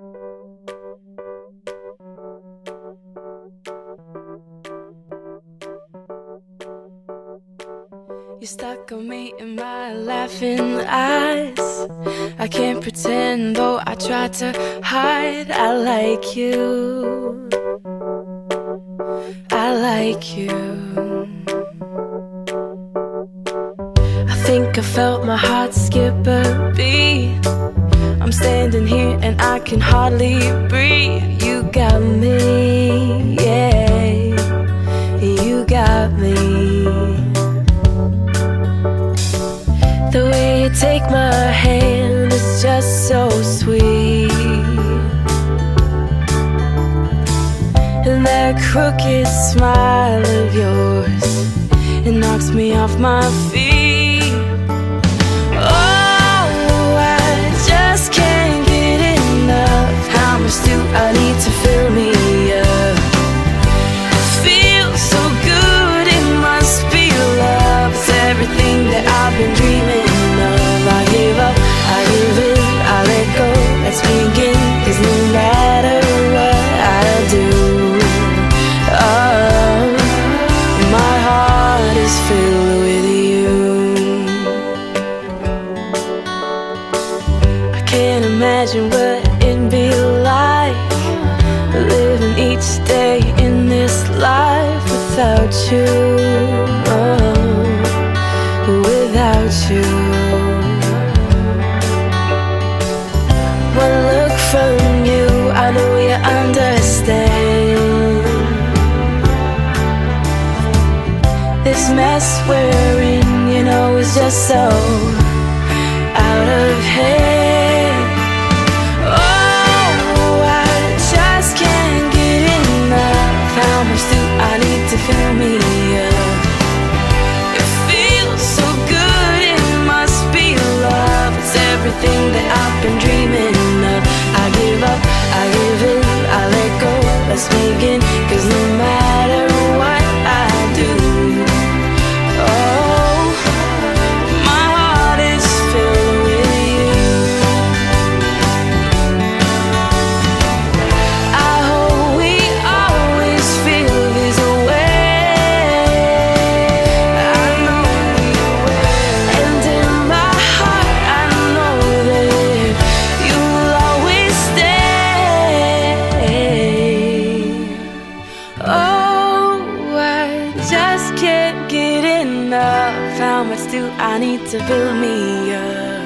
You stuck on me in my laughing eyes. I can't pretend, though I try to hide. I like you. I like you. I think I felt my heart skip a beat. I'm standing here and I can hardly breathe. You got me, yeah. You got me. The way you take my hand is just so sweet. And that crooked smile of yours, it knocks me off my feet. I need to fill me up? Feels so good, it must be love. It's everything that I've been dreaming of. I give up, I give in, I let go. Let's begin, cause no matter what I do, oh, my heart is filled with you. I can't imagine each day in this life without you. Oh, without you. One look from you, I know you understand. This mess we're in, you know, is just so out of hand. Begin, cause no matter Oh, I just can't get enough. How much do I need to fill me up?